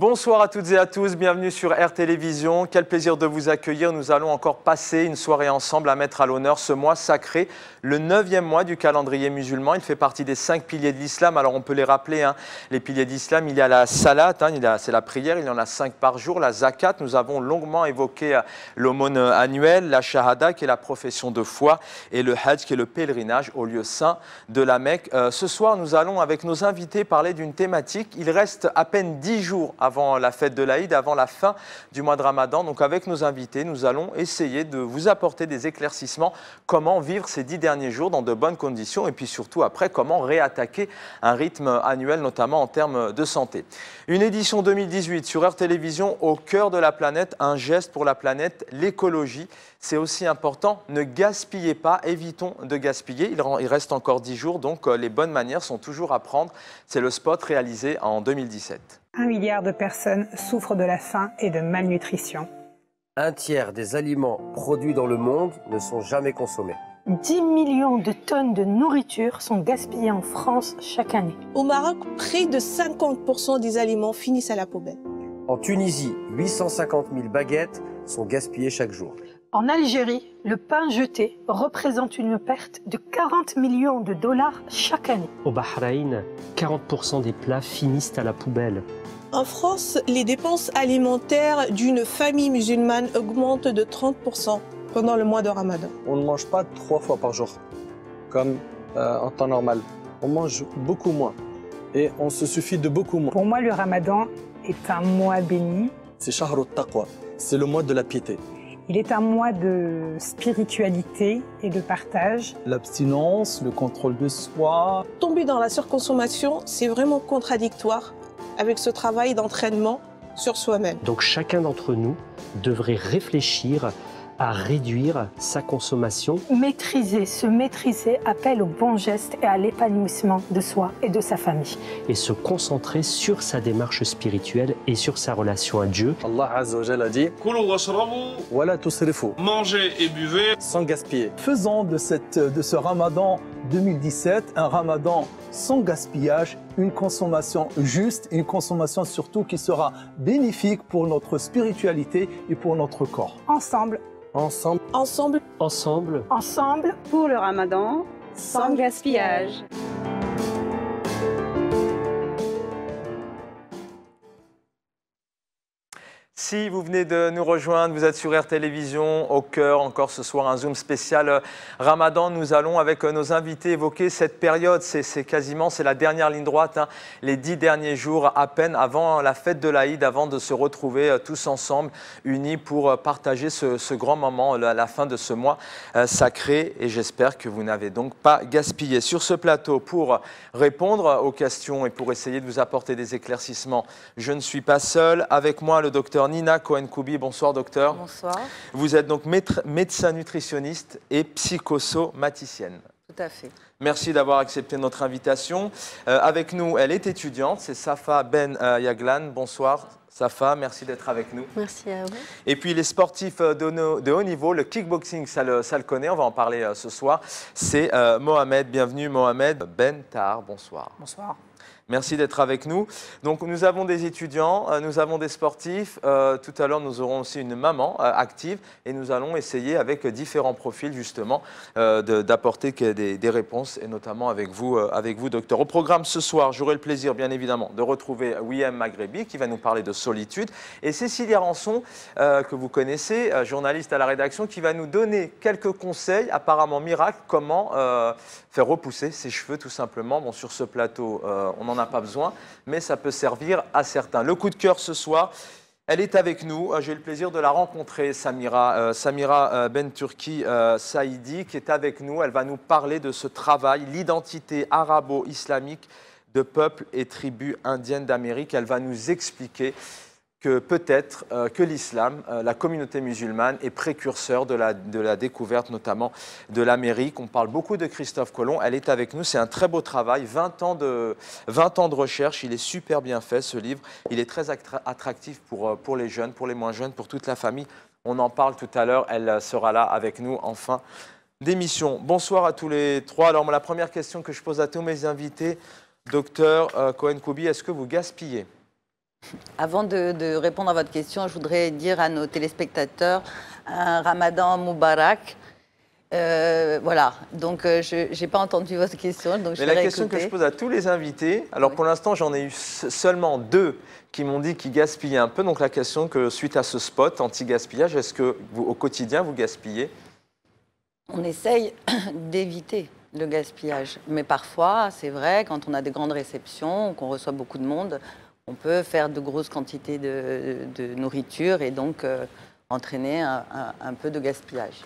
Bonsoir à toutes et à tous, bienvenue sur Air Télévision. Quel plaisir de vous accueillir. Nous allons encore passer une soirée ensemble à mettre à l'honneur ce mois sacré, le neuvième mois du calendrier musulman. Il fait partie des cinq piliers de l'islam. Alors on peut les rappeler, hein. les piliers d'islam, il y a la salat, hein, c'est la prière, il y en a cinq par jour. La zakat, nous avons longuement évoqué euh, l'aumône annuelle, la shahada qui est la profession de foi et le hajj qui est le pèlerinage au lieu saint de la Mecque. Euh, ce soir, nous allons avec nos invités parler d'une thématique. Il reste à peine dix jours avant la fête de l'Aïd, avant la fin du mois de Ramadan. Donc avec nos invités, nous allons essayer de vous apporter des éclaircissements, comment vivre ces dix derniers jours dans de bonnes conditions et puis surtout après comment réattaquer un rythme annuel, notamment en termes de santé. Une édition 2018 sur Air Télévision au cœur de la planète, un geste pour la planète, l'écologie. C'est aussi important, ne gaspillez pas, évitons de gaspiller. Il reste encore dix jours, donc euh, les bonnes manières sont toujours à prendre. C'est le spot réalisé en 2017. Un milliard de personnes souffrent de la faim et de malnutrition. Un tiers des aliments produits dans le monde ne sont jamais consommés. 10 millions de tonnes de nourriture sont gaspillées en France chaque année. Au Maroc, près de 50% des aliments finissent à la poubelle. En Tunisie, 850 000 baguettes sont gaspillées chaque jour. En Algérie, le pain jeté représente une perte de 40 millions de dollars chaque année. Au Bahreïn, 40% des plats finissent à la poubelle. En France, les dépenses alimentaires d'une famille musulmane augmentent de 30% pendant le mois de Ramadan. On ne mange pas trois fois par jour, comme euh, en temps normal. On mange beaucoup moins et on se suffit de beaucoup moins. Pour moi, le Ramadan est un mois béni. C'est Shahrut Taqwa, c'est le mois de la piété. Il est un mois de spiritualité et de partage. L'abstinence, le contrôle de soi. Tomber dans la surconsommation, c'est vraiment contradictoire avec ce travail d'entraînement sur soi-même. Donc chacun d'entre nous devrait réfléchir à réduire sa consommation. Maîtriser, se maîtriser appelle au bon geste et à l'épanouissement de soi et de sa famille. Et se concentrer sur sa démarche spirituelle et sur sa relation à Dieu. Allah Azza wa a dit Mangez et buvez sans gaspiller. Faisons de, cette, de ce ramadan 2017 un ramadan sans gaspillage, une consommation juste, une consommation surtout qui sera bénéfique pour notre spiritualité et pour notre corps. Ensemble, Ensemble. Ensemble. Ensemble. Ensemble. Pour le ramadan, sans gaspillage. Si vous venez de nous rejoindre, vous êtes sur Air Télévision, au cœur, encore ce soir, un Zoom spécial euh, Ramadan. Nous allons, avec euh, nos invités, évoquer cette période. C'est quasiment, c'est la dernière ligne droite, hein. les dix derniers jours à peine avant la fête de l'Aïd, avant de se retrouver euh, tous ensemble, unis pour partager ce, grand moment, à la fin de ce mois sacré. Et j'espère que vous n'avez donc pas gaspillé. Sur ce plateau, pour répondre aux questions et pour essayer de vous apporter des éclaircissements, je ne suis pas seul. Avec moi, le docteur Nina Cohen-Koubi. Bonsoir, docteur. Bonsoir. Vous êtes donc médecin nutritionniste et psychosomaticienne. Tout à fait. Merci d'avoir accepté notre invitation. Euh, avec nous, elle est étudiante, c'est Safa Ben euh, Yaglan. Bonsoir. Safa, merci d'être avec nous. Merci à vous. Et puis les sportifs euh, de, haut niveau, le kickboxing, ça le, ça le, connaît, on va en parler ce soir. C'est Mohamed, bienvenue Mohamed Ben Tar, bonsoir. Bonsoir. Merci d'être avec nous. Donc nous avons des étudiants, euh, nous avons des sportifs. Euh, tout à l'heure, nous aurons aussi une maman euh, active et nous allons essayer avec différents profils justement d'apporter des, réponses et notamment avec vous, avec vous, docteur. Au programme ce soir, j'aurai le plaisir bien évidemment de retrouver Wiem Maghrebi qui va nous parler de solitude et Cécilia Rançon que vous connaissez, journaliste à la rédaction, qui va nous donner quelques conseils apparemment miracles comment faire repousser ses cheveux tout simplement. Bon, sur ce plateau, on en pas besoin, mais ça peut servir à certains. Le coup de cœur ce soir, elle est avec nous. Euh, j'ai le plaisir de la rencontrer, Samira, euh, Samira euh, Ben Turki Saïdi, qui est avec nous. Elle va nous parler de ce travail, l'identité arabo-islamique de peuples et tribus indiennes d'Amérique. Elle va nous expliquer que peut-être euh, que l'islam, euh, la communauté musulmane, est précurseur de la, découverte notamment de l'Amérique. On parle beaucoup de Christophe Colomb, elle est avec nous, c'est un très beau travail, 20 ans, de, 20 ans de recherche, il est super bien fait ce livre, il est très attractif pour, euh, pour les jeunes, pour les moins jeunes, pour toute la famille. On en parle tout à l'heure, elle sera là avec nous en fin d'émission. Bonsoir à tous les trois. Alors la première question que je pose à tous mes invités, docteur Cohen-Koubi, est-ce que vous gaspillez? Avant de, de répondre à votre question, je voudrais dire à nos téléspectateurs un ramadan Moubarak. Euh, voilà, donc euh, je n'ai pas entendu votre question. Donc je Mais la question que je pose à tous les invités, alors Oui. pour l'instant j'en ai eu seulement deux qui m'ont dit qu'ils gaspillaient un peu. Donc la question que suite à ce spot anti-gaspillage, est-ce que vous, au quotidien vous gaspillez? On essaye d'éviter le gaspillage. Mais parfois, c'est vrai, quand on a des grandes réceptions, qu'on reçoit beaucoup de monde, on peut faire de grosses quantités de, de nourriture et donc euh, entraîner un, un- un peu de gaspillage.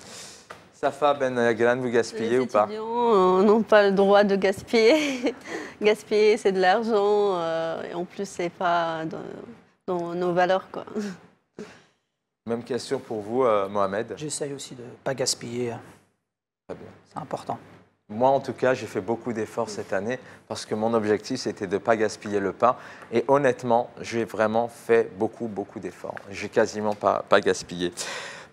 Safa Ben vous gaspillez Les ou pas? Étudiants euh, n'ont pas le droit de gaspiller. gaspiller, c'est de l'argent. euh, et en plus, c'est pas dans, dans nos valeurs. Quoi. Même question pour vous, euh, Mohamed. J'essaye aussi de ne pas gaspiller. Très bien. C'est important. Moi, en tout cas, j'ai fait beaucoup d'efforts cette année parce que mon objectif, c'était de ne pas gaspiller le pain. Et honnêtement, j'ai vraiment fait beaucoup, beaucoup d'efforts. J'ai quasiment pas, pas gaspillé.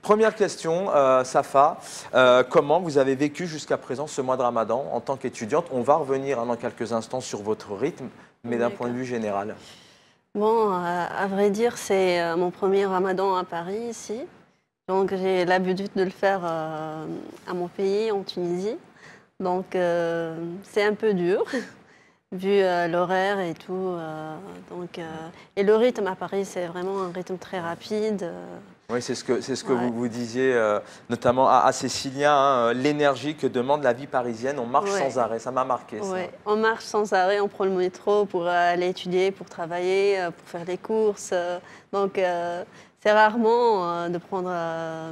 Première question, euh, Safa. Euh, comment vous avez vécu jusqu'à présent ce mois de ramadan en tant qu'étudiante? On va revenir hein, dans quelques instants sur votre rythme, mais d'un point de vue général. Bon, à, à vrai dire, c'est euh, mon premier ramadan à Paris, ici. Donc, j'ai l'habitude de le faire euh, à mon pays, en Tunisie. Donc, euh, c'est un peu dur, vu euh, l'horaire et tout. euh, donc, euh, et le rythme à Paris, c'est vraiment un rythme très rapide. euh, Oui, c'est ce que, c'est ce que Ouais. vous vous disiez, euh, notamment à, à Cécilia, hein, l'énergie que demande la vie parisienne. On marche Ouais. sans arrêt, ça m'a marqué. ça. Ouais, on marche sans arrêt, on prend le métro pour euh, aller étudier, pour travailler, euh, pour faire les courses. euh, donc, euh, c'est rarement euh, de prendre euh,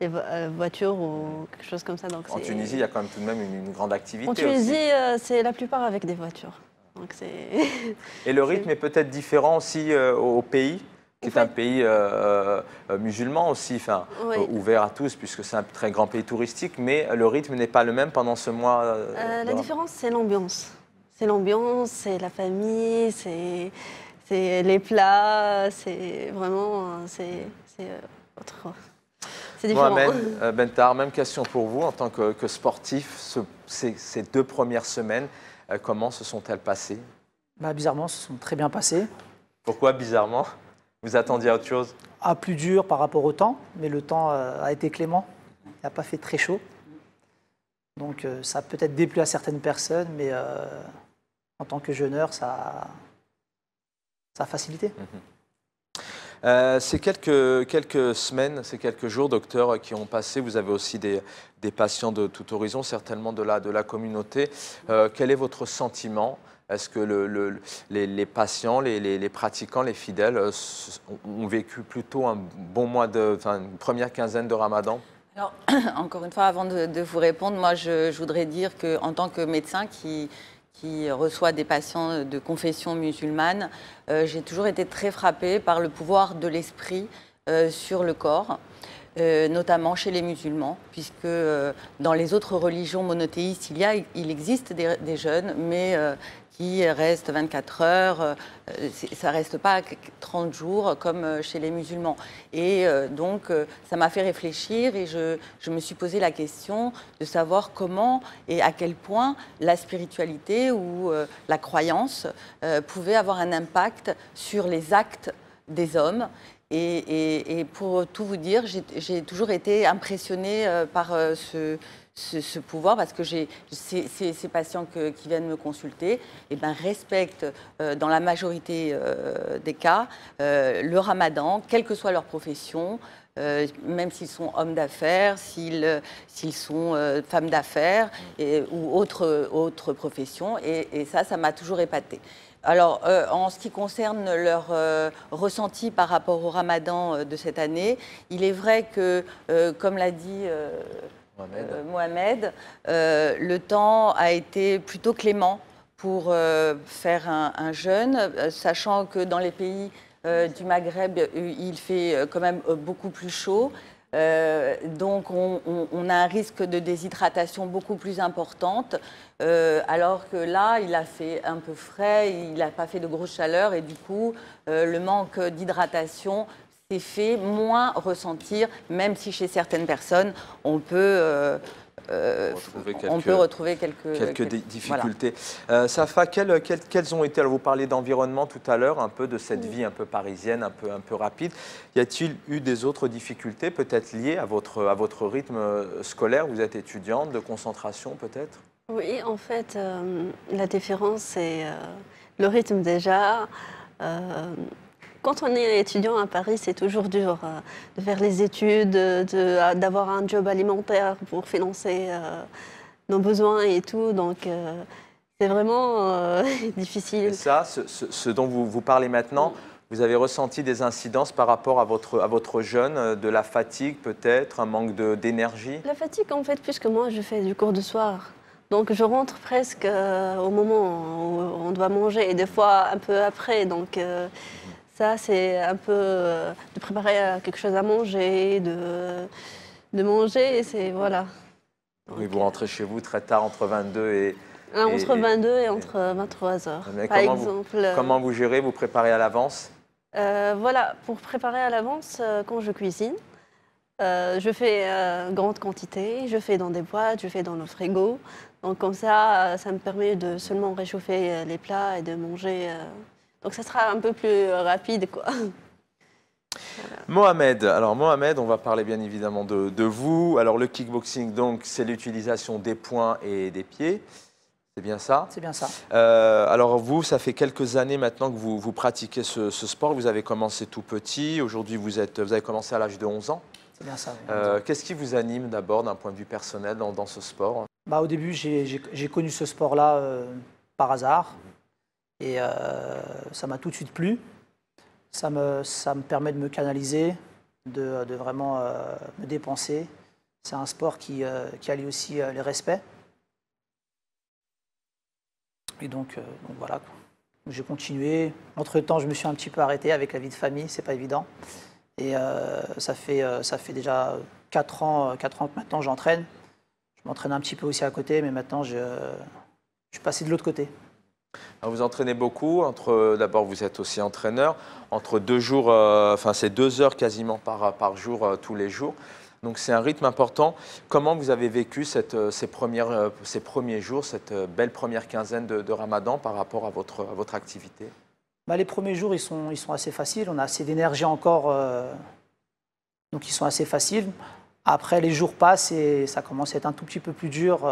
vo- euh, voitures ou quelque chose comme ça. Donc, En Tunisie, il y a quand même tout de même une, une grande activité En Tunisie, euh, c'est la plupart avec des voitures. Donc. Et le rythme est peut-être différent aussi au pays, qui est un pays euh, musulman aussi, enfin, Oui. euh, ouvert à tous, puisque c'est un très grand pays touristique, mais le rythme n'est pas le même pendant ce mois. euh, la différence, c'est l'ambiance. C'est l'ambiance, c'est la famille, c'est c'est les plats, c'est vraiment. C'est c'est, euh, autre. C'est différent. Mohamed euh, Bentar, même question pour vous en tant que, que sportif. ce- ces, ces deux premières semaines, euh, comment se sont-elles passées? Bah, bizarrement, se sont très bien passés. Pourquoi, bizarrement? Vous attendiez à autre chose? À plus dur par rapport au temps, mais le temps euh, a été clément. Il n'a pas fait très chaud. Donc euh, ça a peut-être déplu à certaines personnes, mais euh, en tant que jeuneur, ça, a- ça a facilité. Euh, ces quelques, quelques semaines, ces quelques jours, docteur, qui ont passé, vous avez aussi des, des patients de tout horizon, certainement de la, de la communauté. Euh, quel est votre sentiment? Est-ce que le- le- les, les patients, les, les- les pratiquants, les fidèles euh, ont vécu plutôt un bon mois, de, enfin, une première quinzaine de ramadan? Alors, encore une fois, avant de, de vous répondre, moi, je, je voudrais dire qu'en tant que médecin qui, qui reçoit des patients de confession musulmane, euh, j'ai toujours été très frappée par le pouvoir de l'esprit euh, sur le corps. euh, notamment chez les musulmans, puisque dans les autres religions monothéistes, il, y a, il existe des, des jeunes, mais qui restent 24 heures, euh, ça ne reste pas 30 jours comme euh, chez les musulmans. Et euh, donc, ça m'a fait réfléchir et je, me suis posé la question de savoir comment et à quel point la spiritualité ou la croyance pouvait avoir un impact sur les actes des hommes. Et, pour tout vous dire, j'ai- toujours été impressionnée par ce, ce- ce pouvoir parce que j'ai- ces, ces- ces patients que- qui viennent me consulter eh ben, respectent euh, dans la majorité euh, des cas euh, le ramadan, quelle que soit leur profession. même s'ils sont hommes d'affaires, s'ils s'ils sont femmes d'affaires et- ou autres autres professions. Et, et ça, ça m'a toujours épatée. Alors, euh, en ce qui concerne leur euh, ressenti par rapport au ramadan euh, de cette année, il est vrai que, comme l'a dit Mohamed euh, euh, le temps a été plutôt clément pour euh, faire un, jeûne, sachant que dans les pays du Maghreb, il fait quand même beaucoup plus chaud. Donc on, a un risque de déshydratation beaucoup plus importante, alors que là, il a fait un peu frais, il n'a pas fait de grosse chaleur et du coup, le manque d'hydratation s'est fait moins ressentir, même si chez certaines personnes, on peut euh, euh, Retrouver on quelques- peut retrouver quelques, quelques quelques- di- voilà. difficultés. Euh, Safa, quelles, quelles- quelles ont été, alors vous parlez d'environnement tout à l'heure, un peu de cette Oui. vie un peu parisienne, un peu, un peu rapide. Y a-t-il eu des autres difficultés, peut-être liées à votre, à votre rythme scolaire? Vous êtes étudiante, de concentration peut-être? Oui, en fait, euh, la différence, c'est euh, le rythme déjà. Euh, quand on est étudiant à Paris, c'est toujours dur euh, de faire les études, de- d'avoir un job alimentaire pour financer euh, nos besoins et tout. Donc, euh, c'est vraiment euh, difficile. Et ça, ce, ce- ce dont vous, vous parlez maintenant, vous avez ressenti des incidences par rapport à votre, à votre jeune, euh, de la fatigue peut-être, un manque d'énergie? La fatigue, en fait, puisque moi, je fais du cours de soir. Donc, je rentre presque euh, au moment où on doit manger, et des fois un peu après. Donc, euh, ça, c'est un peu euh, de préparer euh, quelque chose à manger, de, de manger, c'est voilà. Oui, vous rentrez chez vous très tard, entre 22 et... Ah, Entre et- 22 et entre 23 heures. Mais Par comment vous- exemple. euh, Comment vous gérez Vous préparez à l'avance? Euh, voilà, pour préparer à l'avance, quand je cuisine, euh, je fais euh, grande quantité, je fais dans des boîtes, je fais dans le frigo. Donc comme ça, ça me permet de seulement réchauffer les plats et de manger. euh. Donc ça sera un peu plus rapide, quoi. Mohamed, alors Mohamed, on va parler bien évidemment de, de vous. Alors le kickboxing, donc, c'est l'utilisation des poings et des pieds. C'est bien ça? C'est bien ça. Euh, alors vous, ça fait quelques années maintenant que vous, vous pratiquez ce, ce sport. Vous avez commencé tout petit. Aujourd'hui, vous, êtes- vous avez commencé à l'âge de 11 ans. C'est bien ça. oui. Euh, Qu'est-ce qui vous anime d'abord d'un point de vue personnel dans, dans ce sport? Bah, au début, j'ai connu ce sport-là euh, par hasard. Et euh, ça m'a tout de suite plu. Ça me, ça me permet de me canaliser, de, de vraiment euh, me dépenser. C'est un sport qui, euh, qui allie aussi les respects. Et donc, donc voilà. J'ai continué. Entre-temps, je me suis un petit peu arrêté avec la vie de famille, c'est pas évident. Et ça, fait, ça fait déjà 4 ans, euh, quatre ans que maintenant j'entraîne. Je m'entraîne un petit peu aussi à côté, mais maintenant je, je suis passé de l'autre côté. Alors, Vous entraînez beaucoup. Entre d'abord, vous êtes aussi entraîneur. Entre deux jours, euh, enfin c'est deux heures quasiment par, par jour euh, tous les jours. Donc c'est un rythme important. Comment vous avez vécu cette, euh, ces, ces premiers jours, cette belle première quinzaine de, Ramadan par rapport à votre, à votre activité? Bah, les premiers jours, ils sont, ils sont assez faciles. On a assez d'énergie encore, donc ils sont assez faciles. Après, les jours passent et ça commence à être un tout petit peu plus dur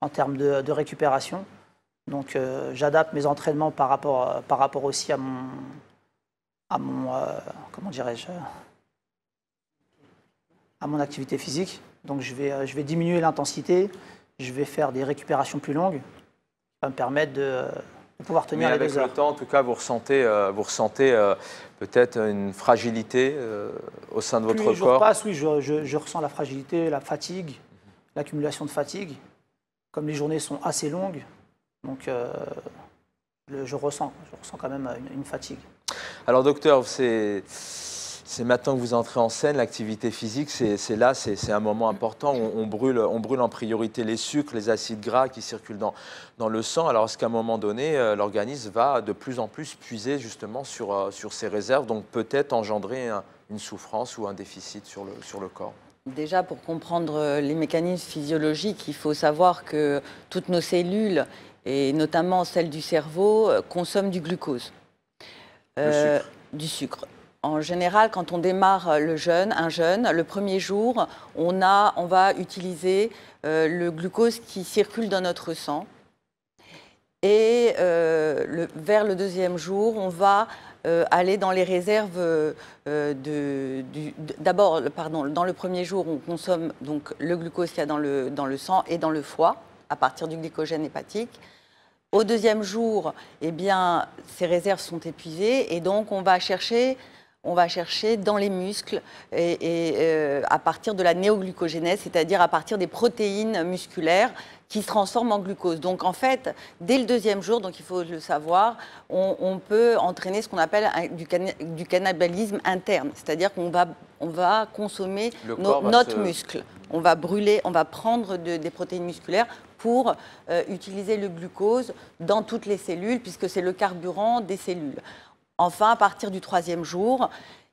en termes de récupération. Donc, euh, j'adapte mes entraînements par rapport, euh, par rapport aussi à mon, à mon, euh, comment dirais-je, à mon activité physique. Donc, je vais, je vais diminuer l'intensité. Je vais faire des récupérations plus longues. Ça va me permettre de, de pouvoir Mais tenir les avec deux le temps, en tout cas, vous ressentez, vous ressentez peut-être une fragilité au sein de Plus votre corps. passent, oui, je, je- je ressens la fragilité, la fatigue, l'accumulation de fatigue. Comme les journées sont assez longues, donc euh, le- je ressens, je ressens quand même une, une fatigue. Alors docteur, c'est c'est maintenant que vous entrez en scène, l'activité physique, c'est là, c'est un moment important. où On, brûle, on brûle en priorité les sucres, les acides gras qui circulent dans, dans le sang. Alors est-ce qu'à un moment donné, euh, l'organisme va de plus en plus puiser justement sur, euh, sur ses réserves, donc peut-être engendrer un- une souffrance ou un déficit sur le, sur le corps? Déjà, pour comprendre les mécanismes physiologiques, il faut savoir que toutes nos cellules, et notamment celles du cerveau, euh, consomment du glucose. Euh, Du sucre. En général, quand on démarre euh, le jeûne, un jeûne, le premier jour, on, a, on va utiliser euh, le glucose qui circule dans notre sang. Et euh, le- vers le deuxième jour, on va euh, aller dans les réserves euh, D'abord, pardon, dans le premier jour, on consomme donc le glucose qu'il y a dans le, dans le sang et dans le foie à partir du glycogène hépatique. Au deuxième jour, eh bien, ces réserves sont épuisées et donc on va chercher, on va chercher dans les muscles et, et, euh, à partir de la néoglucogénèse, c'est-à-dire à partir des protéines musculaires qui se transforment en glucose. Donc en fait, dès le deuxième jour, donc il faut le savoir, on, on peut entraîner ce qu'on appelle un- du, cannibalisme interne, c'est-à-dire qu'on va, on va consommer va notre se- muscle. On va brûler, on va prendre de- des protéines musculaires pour euh, utiliser le glucose dans toutes les cellules, puisque c'est le carburant des cellules. Enfin, à partir du troisième jour,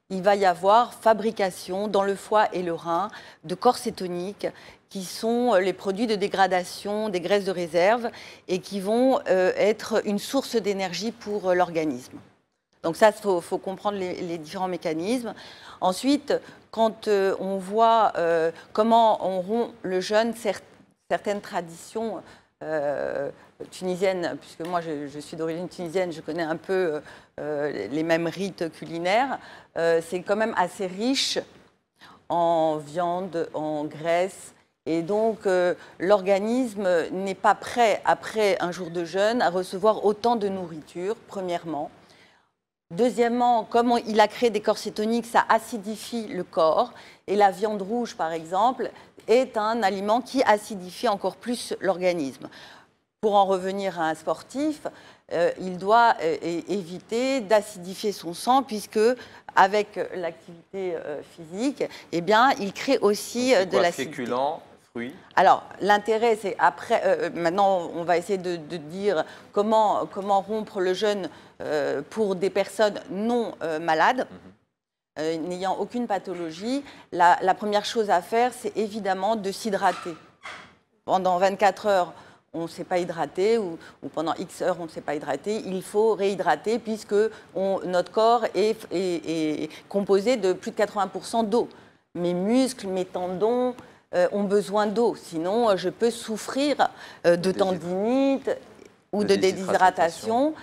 il va y avoir fabrication dans le foie et le rein de corps cétoniques qui sont les produits de dégradation des graisses de réserve et qui vont euh, être une source d'énergie pour euh, l'organisme. Donc ça, il faut, faut, comprendre les, les, différents mécanismes. Ensuite, quand euh, on voit euh, comment on rompt le jeûne, certaines traditions euh, tunisiennes, puisque moi je, suis d'origine tunisienne, je connais un peu les mêmes rites culinaires, c'est quand même assez riche en viande, en graisse. Et donc, l'organisme n'est pas prêt, après un jour de jeûne, à recevoir autant de nourriture, premièrement. Deuxièmement, comme on, il a créé des corps cétoniques, ça acidifie le corps. Et la viande rouge, par exemple, est un aliment qui acidifie encore plus l'organisme. Pour en revenir à un sportif, euh, il doit euh, éviter d'acidifier son sang puisque avec l'activité euh, physique, eh bien, il crée aussi de l'acidité. Alors, l'intérêt, c'est après, euh, maintenant, on va essayer de, de dire comment, comment rompre le jeûne euh, pour des personnes non euh, malades. euh, n'ayant aucune pathologie, la, la première chose à faire, c'est évidemment de s'hydrater. Pendant 24 heures, on ne s'est pas hydraté, ou, ou pendant X heures, on ne s'est pas hydraté, il faut réhydrater puisque on- notre corps est, est- est composé de plus de 80% d'eau. Mes muscles, mes tendons euh, ont besoin d'eau, sinon euh, je peux souffrir euh, de tendinite ou De de déshydratation.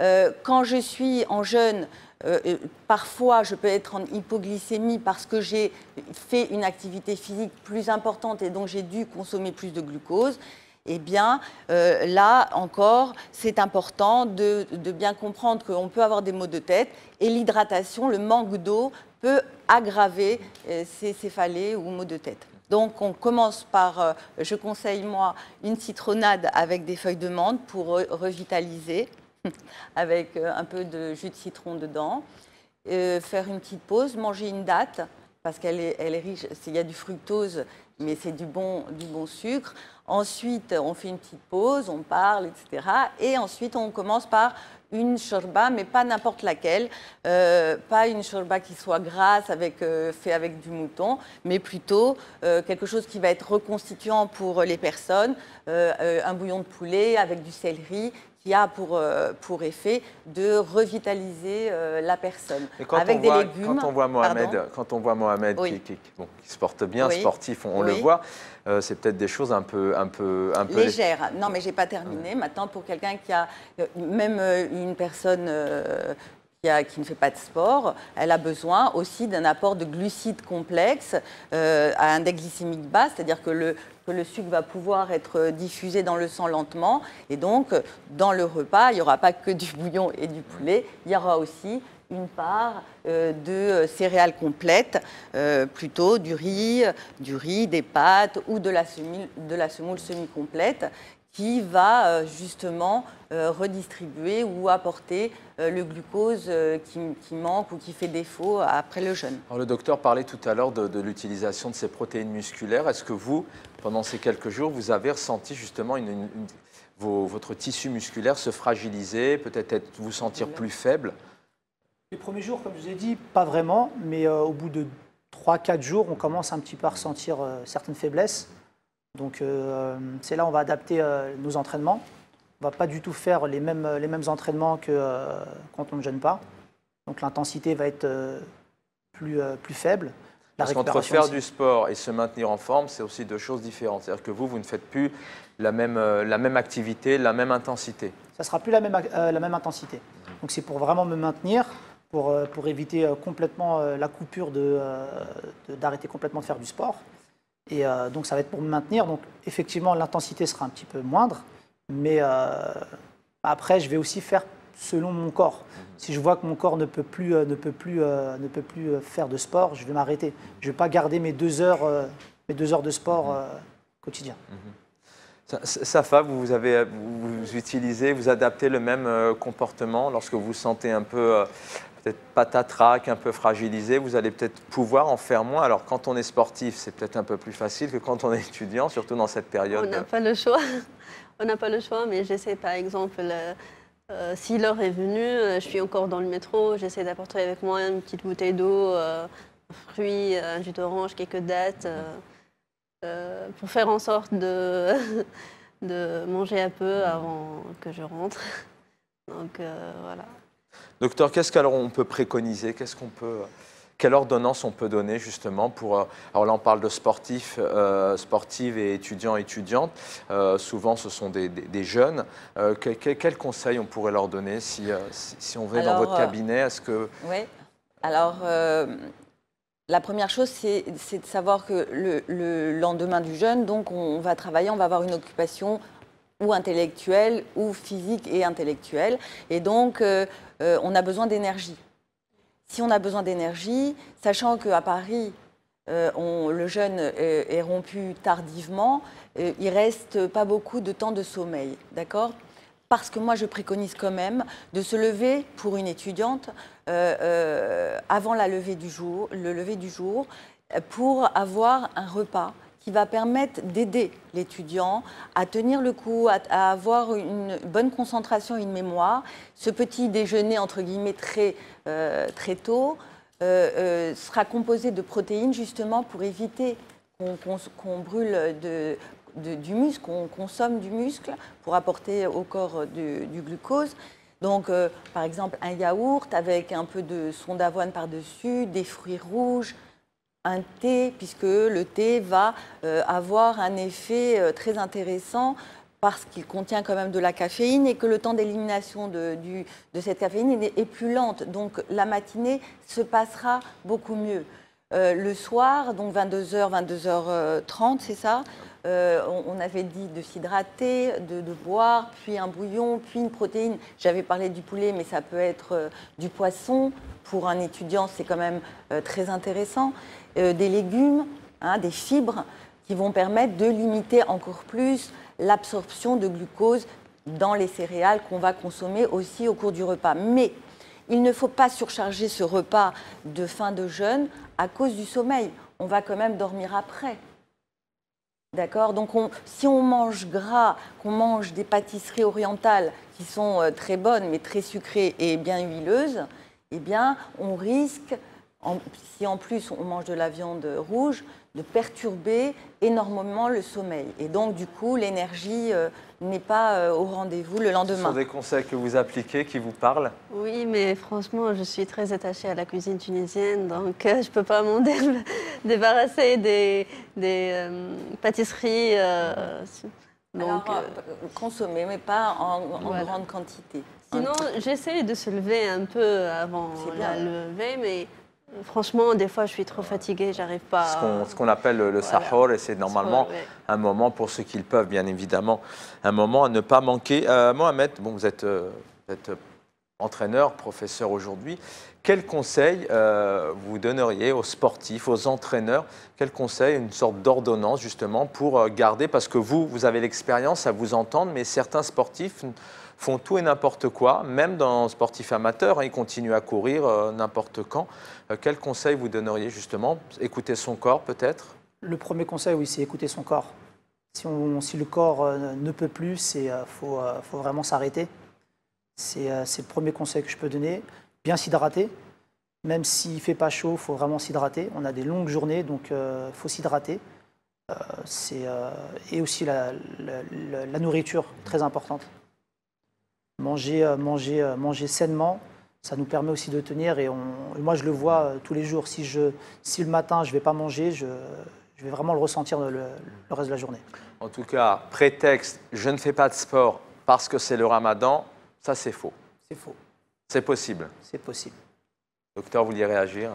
Euh, quand je suis en jeûne, euh, euh, parfois je peux être en hypoglycémie parce que j'ai fait une activité physique plus importante et donc j'ai dû consommer plus de glucose. Eh bien, euh, là encore, c'est important de, de bien comprendre qu'on peut avoir des maux de tête et l'hydratation, le manque d'eau peut aggraver euh, ces céphalées ou maux de tête. Donc, on commence par, euh, je conseille moi, une citronnade avec des feuilles de menthe pour re- revitaliser, avec euh, un peu de jus de citron dedans. Euh, faire une petite pause, manger une date, parce qu'elle est, elle est riche, il y a du fructose, mais c'est du bon, du bon sucre. Ensuite, on fait une petite pause, on parle, etc. Et ensuite, on commence par une shorba, mais pas n'importe laquelle, Euh, pas une shorba qui soit grasse, avec, euh, avec du mouton, mais plutôt euh, quelque chose qui va être reconstituant pour les personnes, un bouillon de poulet avec du céleri qui a pour, euh, pour effet de revitaliser euh, la personne. Et quand, avec on des voit, légumes. quand on voit Mohamed, quand on voit Mohamed Oui. qui, qui- bon, qui se porte bien, Oui. sportif, on, on le voit, euh, c'est peut-être des choses un peu, un peu, un peu légère. Non, mais j'ai pas terminé. Maintenant, pour quelqu'un qui a, même une personne euh, qui, ne fait pas de sport, elle a besoin aussi d'un apport de glucides complexes euh, à index glycémique bas, c'est-à-dire que le, que le sucre va pouvoir être diffusé dans le sang lentement. Et donc, dans le repas, il n'y aura pas que du bouillon et du poulet, il y aura aussi une part euh, de céréales complètes, euh, plutôt du riz, du riz, des pâtes ou de la, de la semoule semi-complète qui va euh, justement euh, redistribuer ou apporter euh, le glucose qui, qui manque ou qui fait défaut après le jeûne. Alors, le docteur parlait tout à l'heure de, de l'utilisation de ces protéines musculaires. Est-ce que vous, pendant ces quelques jours, vous avez ressenti justement une- une- une- vos- votre tissu musculaire se fragiliser, peut-être être- vous sentir plus faible? Les premiers jours, comme je vous ai dit, pas vraiment, mais euh, au bout de 3-4 jours, on commence un petit peu à ressentir euh, certaines faiblesses. Donc euh, c'est là où on va adapter euh, nos entraînements. On va pas du tout faire les mêmes, les mêmes entraînements que euh, quand on ne jeûne pas. Donc l'intensité va être euh, plus, euh, plus faible. La Parce qu'entre faire aussi. du sport et se maintenir en forme, c'est aussi deux choses différentes. C'est-à-dire que vous, vous ne faites plus la même, euh, la même activité, la même intensité. ça sera plus la même, euh, la même intensité. Donc c'est pour vraiment me maintenir, pour, euh, pour éviter euh, complètement euh, la coupure de, euh, de- d'arrêter complètement de faire du sport. Et euh, donc ça va être pour me maintenir. Donc effectivement l'intensité sera un petit peu moindre, mais euh, après je vais aussi faire selon mon corps. Si je vois que mon corps ne peut plus, euh, ne peut plus, ne peut plus faire de sport, je vais m'arrêter. Je ne vais pas garder mes deux heures, mes deux heures de sport quotidien. Safa, vous, vous utilisez, vous adaptez le même comportement lorsque vous sentez un peu, peut-être patatrac, un peu fragilisé, vous allez peut-être pouvoir en faire moins. Alors quand on est sportif, c'est peut-être un peu plus facile que quand on est étudiant, surtout dans cette On période. n'a pas le choix. On n'a pas le choix, mais j'essaie par exemple euh, Euh, si l'heure est venue, euh, je suis encore dans le métro, j'essaie d'apporter avec moi une petite bouteille d'eau, euh, fruits, un jus d'orange, quelques euh, euh, pour faire en sorte de, de manger un peu avant que je rentre. Donc euh, voilà. Docteur, qu'est-ce qu'on peut préconiser? Qu'est-ce qu'on peut, quelle ordonnance on peut donner justement pour euh, Alors là, on parle de sportifs, euh, sportives et étudiants, étudiantes. Euh, souvent, ce sont des, des- des jeunes. Euh, quel, conseil on pourrait leur donner si, si, si on va dans votre cabinet? Est-ce que Oui. Alors, la première chose, c'est c'est de savoir que le, le lendemain du jeûne, donc, on va travailler, on va avoir une occupation ou intellectuelle ou physique et intellectuelle. Et donc, euh, euh, on a besoin d'énergie. Si on a besoin d'énergie, sachant qu'à Paris, euh, le jeûne est rompu tardivement, il reste pas beaucoup de temps de sommeil, d'accord? Parce que moi, je préconise quand même de se lever pour une étudiante avant le lever du jour, pour avoir un repas qui va permettre d'aider l'étudiant à tenir le coup, à, avoir une bonne concentration et une mémoire. Ce petit déjeuner, entre guillemets, très, euh, très tôt, euh, euh, sera composé de protéines justement pour éviter qu'on brûle du muscle, qu'on consomme du muscle pour apporter au corps du, glucose. Donc, par exemple, un yaourt avec un peu de son d'avoine par-dessus, des fruits rouges, un thé, puisque le thé va euh, avoir un effet euh, très intéressant parce qu'il contient quand même de la caféine et que le temps d'élimination de, cette caféine est, est plus lente. Donc la matinée se passera beaucoup mieux. Euh, le soir, donc 22h, 22h30, c'est ça euh, on, avait dit de s'hydrater, de, boire, puis un bouillon, puis une protéine. J'avais parlé du poulet, mais ça peut être euh, du poisson. Pour un étudiant, c'est quand même très intéressant. Des légumes, hein, des fibres qui vont permettre de limiter encore plus l'absorption de glucose dans les céréales qu'on va consommer aussi au cours du repas. Mais il ne faut pas surcharger ce repas de fin de jeûne à cause du sommeil. On va quand même dormir après. D'accord? Donc, on- si on mange gras, qu'on mange des pâtisseries orientales qui sont euh, très bonnes, mais très sucrées et bien huileuses, eh bien, on risque, si en plus on mange de la viande rouge, de perturber énormément le sommeil. Et donc, du coup, l'énergie euh, n'est pas euh, au rendez-vous le ce sont lendemain. des conseils que vous appliquez, qui vous parlent? Oui, mais franchement, je suis très attachée à la cuisine tunisienne, donc euh, je ne peux pas m'en dé- débarrasser des, des euh, pâtisseries. euh, donc, Alors, euh, euh, consommer, mais pas en, en Voilà. grande quantité. sinon, j'essaie de se lever un peu avant la levée, mais franchement, des fois, je suis trop fatiguée, j'arrive pas. ce à- qu'on ce qu'on appelle le, le Voilà. sahur, et c'est normalement ouais. un moment pour ceux qui le peuvent, bien évidemment, un moment à ne pas manquer. Euh, Mohamed, bon, vous êtes, euh, vous êtes, euh, entraîneur, professeur aujourd'hui. Quel conseil euh, vous donneriez aux sportifs, aux entraîneurs? Quel conseil, une sorte d'ordonnance justement pour garder, parce que vous, vous avez l'expérience à vous entendre, mais certains sportifs font tout et n'importe quoi, même dans sportif amateur, hein, ils continuent à courir euh, n'importe quand. Euh, quel conseil vous donneriez justement Écouter son corps peut-être? Le premier conseil, oui, c'est écouter son corps. Si, le corps euh, ne peut plus, il faut, vraiment s'arrêter. C'est le premier conseil que je peux donner. Bien s'hydrater. Même s'il ne fait pas chaud, il faut vraiment s'hydrater. On a des longues journées, donc il faut s'hydrater. Et aussi la nourriture, très importante. Manger, euh, manger, euh, manger sainement, ça nous permet aussi de tenir. Et, on, et moi, je le vois euh, tous les jours. Si, je, si le matin, je ne vais pas manger, je, je vais vraiment le ressentir le, le reste de la journée. En tout cas, prétexte, je ne fais pas de sport parce que c'est le ramadan, ça c'est faux. C'est faux. C'est possible. C'est possible. Docteur, vous vouliez réagir?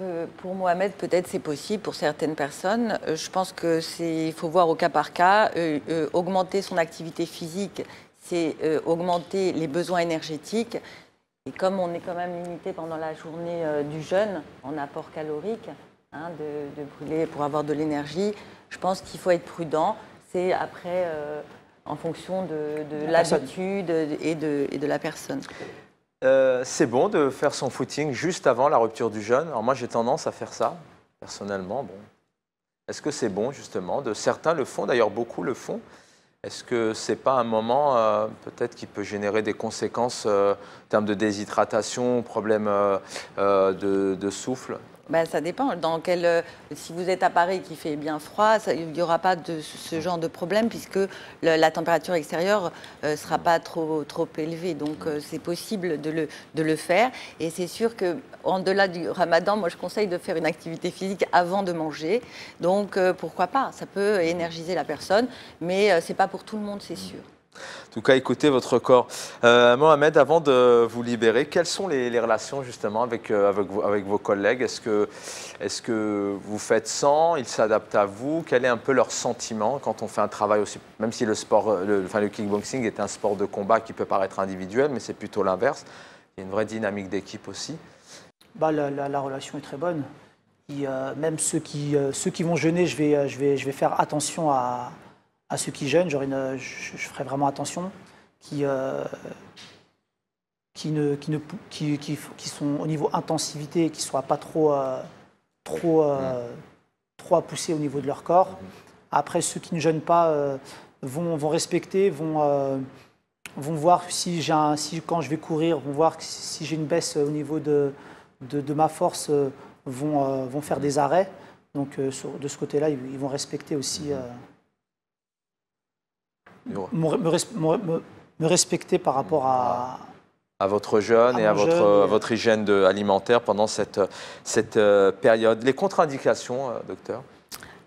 Euh, Pour Mohamed, peut-être c'est possible pour certaines personnes. Euh, Je pense que c'est, il faut voir au cas par cas. Euh, euh, augmenter son activité physique, c'est euh, augmenter les besoins énergétiques. Et comme on est quand même limité pendant la journée euh, du jeûne en apport calorique, hein, de, de brûler pour avoir de l'énergie, je pense qu'il faut être prudent. C'est après euh, en fonction de, de l'habitude et de, et de la personne. Euh, C'est bon de faire son footing juste avant la rupture du jeûne. Alors moi j'ai tendance à faire ça, personnellement. Bon. Est-ce que c'est bon justement? De, Certains le font, d'ailleurs beaucoup le font. Est-ce que ce n'est pas un moment euh, peut-être qui peut générer des conséquences euh, en termes de déshydratation, problème euh, euh, de, de souffle? Ben, ça dépend. Euh, si vous êtes à Paris qui fait bien froid, il n'y aura pas de ce genre de problème puisque la température extérieure ne sera pas trop, élevée. Donc euh, c'est possible de le, faire. Et c'est sûr qu'en delà du ramadan, moi je conseille de faire une activité physique avant de manger. Donc euh, pourquoi pas? Ça peut énergiser la personne, mais euh, ce n'est pas pour tout le monde, c'est sûr. En tout cas, écoutez votre corps. Euh, Mohamed, avant de vous libérer, quelles sont les, relations justement avec, euh, avec, vos, collègues? Est-ce que, est que vous faites sans? Ils s'adaptent à vous? Quel est un peu leur sentiment quand on fait un travail aussi Même si le, sport, euh, enfin, le kickboxing est un sport de combat qui peut paraître individuel, mais c'est plutôt l'inverse. Il y a une vraie dynamique d'équipe aussi. Bah, la, la- la relation est très bonne. Même ceux qui, ceux qui vont jeûner, je vais, je vais, je vais faire attention à, à ceux qui jeûnent. Je, ferai vraiment attention. Qui, euh, qui, sont au niveau intensivité, qui ne soient pas trop, euh, trop, euh, trop à pousser au niveau de leur corps. Après, ceux qui ne jeûnent pas vont, respecter, vont, vont voir si, quand je vais courir, vont voir si, j'ai une baisse au niveau de, de, de ma force, vont, vont faire des arrêts. Donc de ce côté-là, ils, vont respecter aussi, me, res- me- me- me respecter par rapport à, à votre jeûne À et à votre, à hygiène de- alimentaire pendant cette, cette euh, période. Les contre-indications, euh, docteur?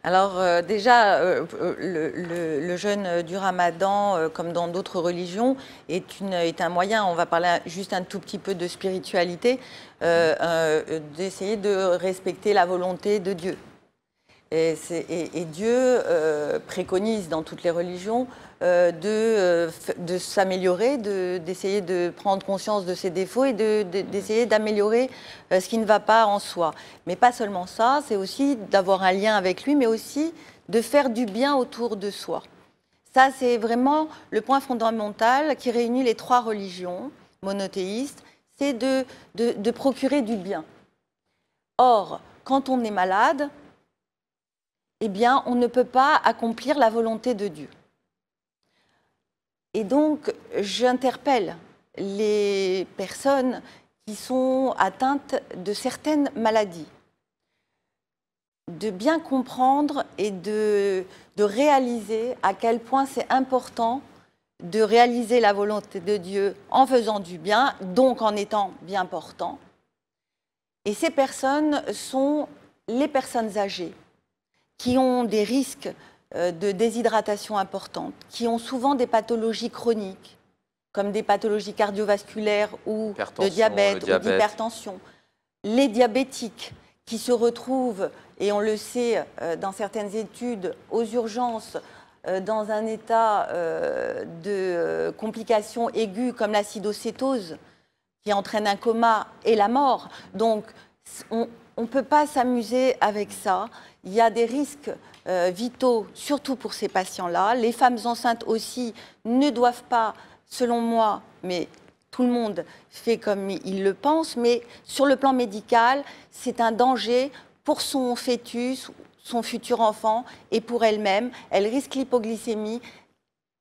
Alors euh, déjà, euh, le, le- le jeûne du ramadan, euh, comme dans d'autres religions, est, une, est un moyen, on va parler juste un tout petit peu de spiritualité, euh, euh, d'essayer de respecter la volonté de Dieu. Et, Dieu euh, préconise dans toutes les religions euh, de, euh, de s'améliorer, de- d'essayer de, prendre conscience de ses défauts et de- de- d'essayer d'améliorer ce qui ne va pas en soi. Mais pas seulement ça, c'est aussi d'avoir un lien avec lui, mais aussi de faire du bien autour de soi. Ça, c'est vraiment le point fondamental qui réunit les trois religions monothéistes, c'est de procurer du bien. Or, quand on est malade, eh bien, on ne peut pas accomplir la volonté de Dieu. Et donc, j'interpelle les personnes qui sont atteintes de certaines maladies de bien comprendre et de, de réaliser à quel point c'est important de réaliser la volonté de Dieu en faisant du bien, donc en étant bien portant. Et ces personnes sont les personnes âgées qui ont des risques euh, de déshydratation importantes, qui ont souvent des pathologies chroniques, comme des pathologies cardiovasculaires ou de Hypertension, diabète, le ou diabète. d'hypertension. Les diabétiques qui se retrouvent, et on le sait euh, dans certaines études, aux urgences, euh, dans un état de complications aiguës comme l'acidocétose, qui entraîne un coma et la mort. Donc, c- on ne peut pas s'amuser avec ça. Il y a des risques euh, vitaux, surtout pour ces patients-là. Les femmes enceintes aussi ne doivent pas, selon moi, mais tout le monde fait comme il le pense, mais sur le plan médical, c'est un danger pour son fœtus, son futur enfant et pour elle-même. Elle risque l'hypoglycémie.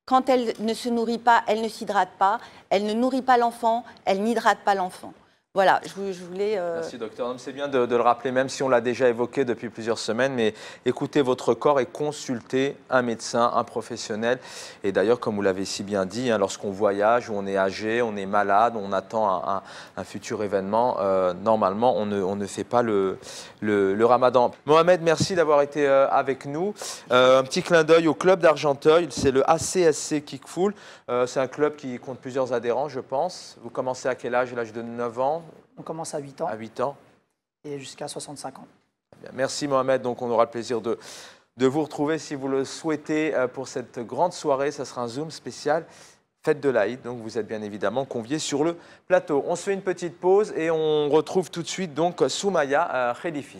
Quand elle ne se nourrit pas, elle ne s'hydrate pas. Elle ne nourrit pas l'enfant, elle n'hydrate pas l'enfant. Voilà, je, vou- je voulais. euh, Merci docteur. C'est bien de, le rappeler, même si on l'a déjà évoqué depuis plusieurs semaines, mais écoutez votre corps et consultez un médecin, un professionnel. Et d'ailleurs, comme vous l'avez si bien dit, hein, lorsqu'on voyage on est âgé, on est malade, on attend un, futur événement, euh, normalement, on ne, fait pas le, ramadan. Mohamed, merci d'avoir été euh, avec nous. Un petit clin d'œil au club d'Argenteuil, c'est le ACSC Kickful. C'est un club qui compte plusieurs adhérents, je pense. Vous commencez à quel âge? L'âge de 9 ans? On commence à 8 ans À 8 ans. et jusqu'à 65 ans. Merci Mohamed. Donc on aura le plaisir de, de vous retrouver si vous le souhaitez euh, pour cette grande soirée. Ça sera un Zoom spécial. Fête de l'Aïd, donc vous êtes bien évidemment conviés sur le plateau. On se fait une petite pause et on retrouve tout de suite donc Soumaya euh, Khelifi.